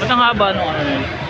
Ba't ang haba nung ano yun?